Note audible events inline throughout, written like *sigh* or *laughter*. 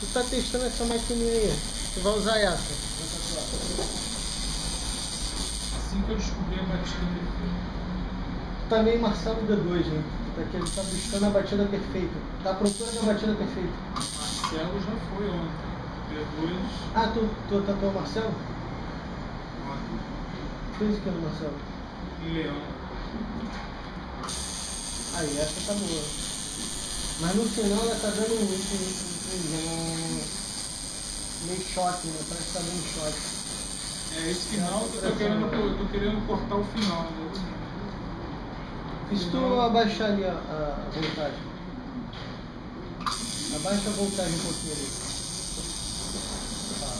Tu tá testando essa maquininha aí. Tu vai usar essa. Assim que eu descobri a batida perfeita. Também Marcelo D2, né? Tá aqui, ele tá buscando a batida perfeita. Tá à procura da batida perfeita. Marcelo já foi ontem. D2 Ah, tu, tu tatuou o Marcelo? ontem. Fez o que no Marcelo? Leão. Aí, essa tá boa. Mas no final ela tá dando um, um, um, um meio choque, né? Parece que tá dando choque. É esse final eu tô querendo, eu tô querendo cortar o final. Né? E se tu abaixar ali a, a voltagem? Abaixa a voltagem um pouquinho ali. Tá.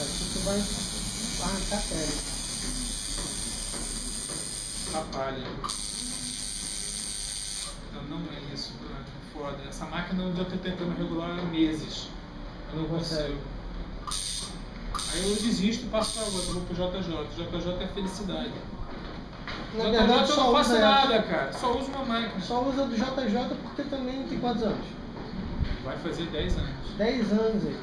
Aí tu vai arrancar a pele. Atrapalha. Não, é isso. É foda. Essa máquina eu já tô tentando regular há meses. Eu não consigo. Aí eu desisto e passo pra outra, vou pro JJ. JJ é felicidade. Na JJ verdade, eu só não faço nada, essa. cara. Só uso uma máquina. Só usa do JJ porque também tem quantos anos? Vai fazer 10 anos. 10 anos aí.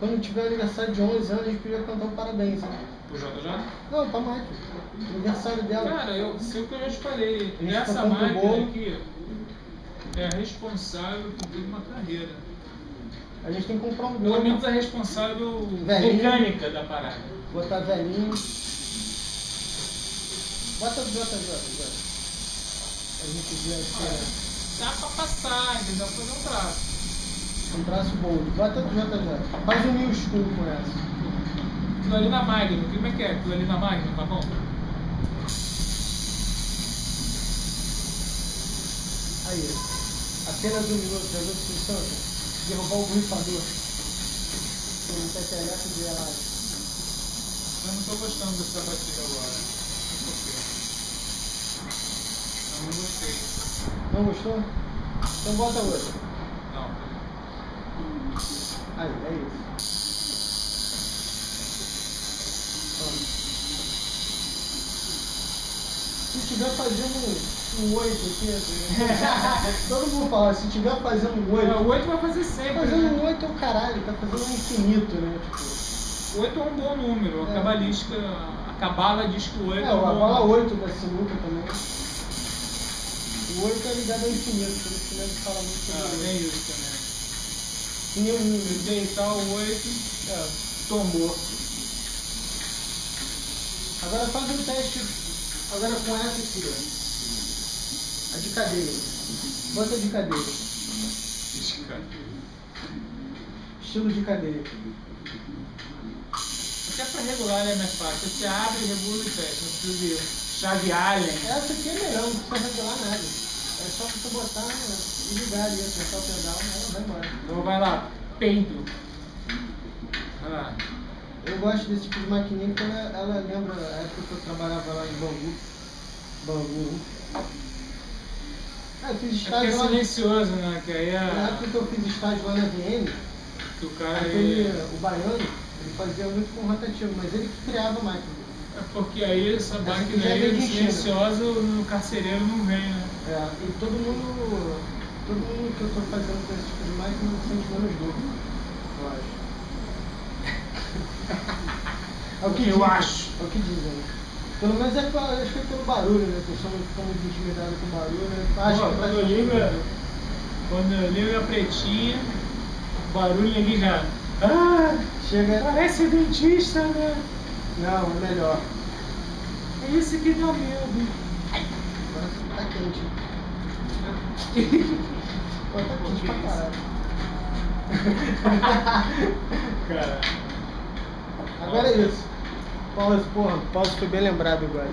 Quando tiver aniversário de 11 anos, a gente podia cantar um parabéns. Né? O JJ? Não, pra Mike. Aniversário dela. Cara, eu sei o que eu já te falei. A gente Essa falando do máquina aqui é responsável por toda uma carreira. A gente tem que comprar um Pelo menos a responsável Velhinho. mecânica da parada. Botar velhinho. Bota o JJ, Zé. A gente vê aqui. Dá pra passar, dá pra fazer um traço. Um traço bom. Bota o JJ. Faz um new school com essa. Aquilo ali na Magno, como é que é? Aquilo ali na Magno, tá bom? Aí. Apenas um minuto. Já viu substância? Derrubar o borrifador. Tem muita internet de errado. Eu não tô gostando dessa batida agora. Por quê. Eu não gostei. Não gostou? Então bota outra. Não. Aí, é isso. Se tiver fazendo um, um 8 aqui, assim, *laughs* todo mundo fala, se tiver fazendo um 8, O 8 vai fazer sempre. fazendo né? um 8 é o caralho, tá fazendo um infinito, né? Tipo, O 8 é um bom número. A É. cabalística, a cabala diz que o 8 é, é, a um bom bola número. 8 da sinuca também. O 8 é ligado ao infinito, por isso que ele fala muito Ah, sobre tem isso. isso também. Um, Se deitar o 8, é. tombou. Agora faz um teste agora com essa aqui, ó. A de cadeira. Bota de cadeira. Estilo de cadeira. Até pra regular é mais fácil. Você abre, regula e fecha. Não precisa de chave Allen. Essa aqui é melhor, não precisa regular nada. É só você botar né, e ligar ali, apertar o pedal, né, ela vai embora. Então vai lá, peito. Vai lá. Eu gosto desse tipo de maquininha porque ela, ela lembra a época que eu trabalhava lá em Bangu. Bangu. Ah, eu fiz É porque é estágio lá. silencioso, né? Que aí Na é. época que eu fiz estágio lá na VM, Que o cara aquele, é. o baiano, ele fazia muito com rotativo, mas ele que criava a máquina. É porque aí essa Essa máquina é aí, silenciosa, no carcereiro não vem, né? É, e todo mundo, todo mundo que eu estou fazendo com esse tipo de máquina se sente menos dor, eu acho. *laughs* É o que Eu dizem, acho. É o que dizem. Pelo menos é, pela- acho que é pelo barulho, né? A pessoa não fica muito intimidada com o barulho, né? Acho Pô, que quando eu ligo, quando eu ligo a pretinha, o barulho ali já. Ah, Chega. parece dentista, né? Não, é melhor. É isso que dá medo. Agora tá quente. Pô, tá quente pra caralho. *laughs* Cara, Agora é isso. Pause, porra, pause foi bem lembrado agora.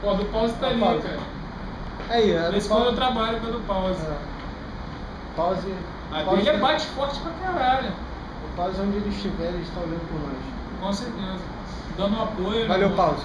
pô, do pause tá ali, pause. cara. Aí, do Esse eu pause. trabalho do pause. É. Pause. A pause dele é bate forte pra caralho. O pause onde ele estiver, ele está olhando por nós. Com certeza. Dando apoio. Valeu, né? pause.